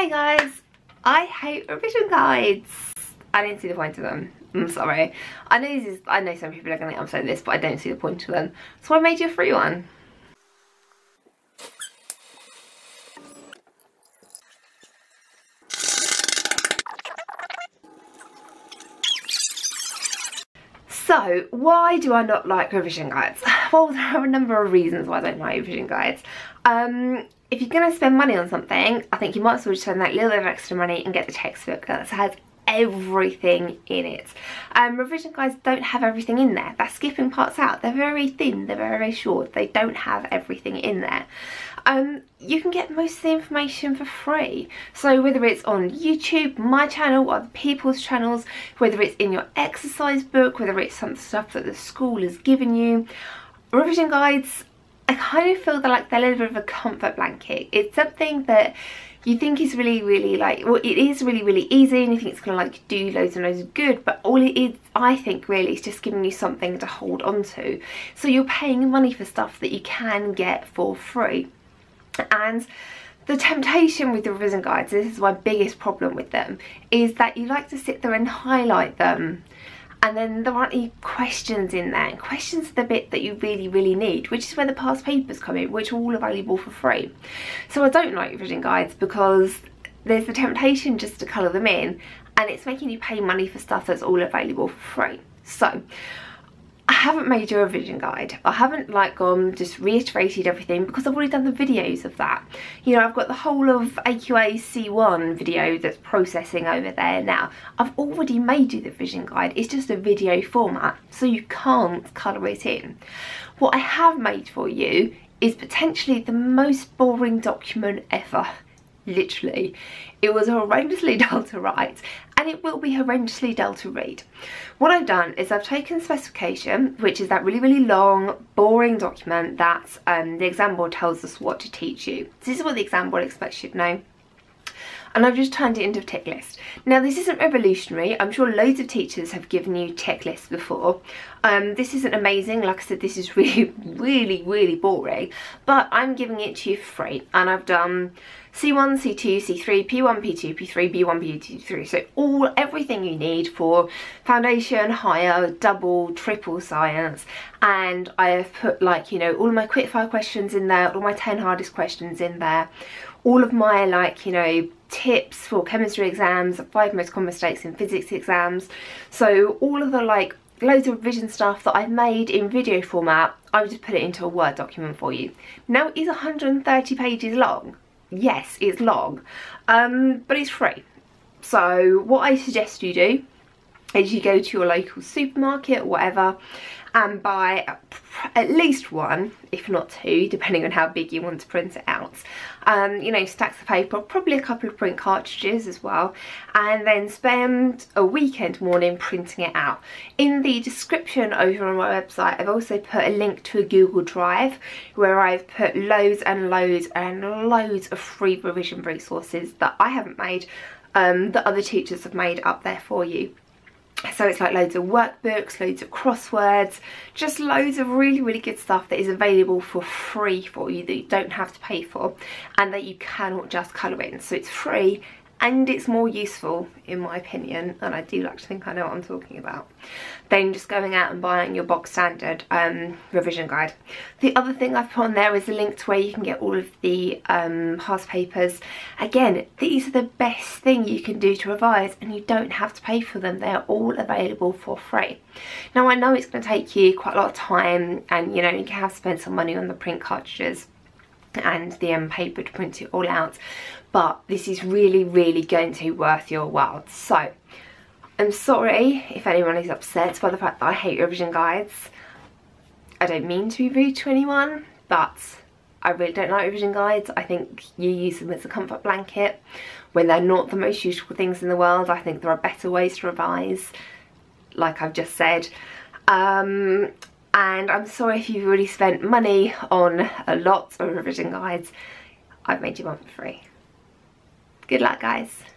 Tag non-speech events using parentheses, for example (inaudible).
Hey guys, I hate revision guides. I didn't see the point of them. I'm sorry. I know this is, I know some people are going to get upset at this, but I don't see the point of them. So I made you a free one. So, why do I not like revision guides? (sighs) Well, there are a number of reasons why I don't like revision guides. Um, if you're going to spend money on something, I think you might as well just spend that little bit of extra money and get the textbook that has everything in it. Um, revision guides don't have everything in there. They're skipping parts out. They're very thin. They're very, very short. They don't have everything in there. Um, you can get most of the information for free. So whether it's on YouTube, my channel, other people's channels, whether it's in your exercise book, whether it's some stuff that the school has given you, revision guides I kind of feel that like they're a little bit of a comfort blanket. It's something that you think is really really like well it is really really easy and you think it's gonna like do loads and loads of good but all it is I think really is just giving you something to hold on to. So you're paying money for stuff that you can get for free. And the temptation with the revision guides, this is my biggest problem with them, is that you like to sit there and highlight them and then there aren't any questions in there. And questions are the bit that you really, really need, which is where the past papers come in, which are all available for free. So I don't like revision guides because there's the temptation just to colour them in and it's making you pay money for stuff that's all available for free. So haven't made a revision guide. I haven't like gone just reiterated everything because I've already done the videos of that. You know, I've got the whole of AQA C1 video that's processing over there now. I've already made you the revision guide. It's just a video format, so you can't colour it in. What I have made for you is potentially the most boring document ever literally. It was horrendously (laughs) dull to write and it will be horrendously dull to read. What I've done is I've taken specification, which is that really, really long, boring document that um, the exam board tells us what to teach you. So this is what the exam board expects you to know and I've just turned it into a tick list. Now this isn't revolutionary, I'm sure loads of teachers have given you tick lists before. Um, this isn't amazing, like I said this is really, (laughs) really, really boring, but I'm giving it to you free and I've done C1, C2, C3, P1, P2, P3, B1, B2, P3. So all, everything you need for foundation, higher, double, triple science. And I have put like, you know, all of my quickfire questions in there, all my 10 hardest questions in there, all of my like, you know, tips for chemistry exams, five most common mistakes in physics exams. So all of the like loads of revision stuff that I've made in video format, I would just put it into a Word document for you. Now it is 130 pages long. Yes, it's long, um, but it's free. So what I suggest you do is you go to your local supermarket or whatever and buy at least one, if not two, depending on how big you want to print it out. Um, you know, stacks of paper, probably a couple of print cartridges as well, and then spend a weekend morning printing it out. In the description over on my website, I've also put a link to a Google Drive where I've put loads and loads and loads of free revision resources that I haven't made, um, that other teachers have made up there for you. So it's like loads of workbooks, loads of crosswords, just loads of really, really good stuff that is available for free for you that you don't have to pay for and that you cannot just colour in. So it's free and it's more useful in my opinion and I do like to think I know what I'm talking about than just going out and buying your box standard um, revision guide. The other thing I've put on there is a link to where you can get all of the um, past papers. Again these are the best thing you can do to revise and you don't have to pay for them they're all available for free. Now I know it's going to take you quite a lot of time and you know you have to spend some money on the print cartridges and the um, paper to print it all out. But this is really really going to be worth your while. So I'm sorry if anyone is upset by the fact that I hate revision guides. I don't mean to be rude to anyone but I really don't like revision guides. I think you use them as a comfort blanket. When they're not the most useful things in the world I think there are better ways to revise like I've just said. Um, and I'm sorry if you've already spent money on a lot of revision guides. I've made you one for free. Good luck guys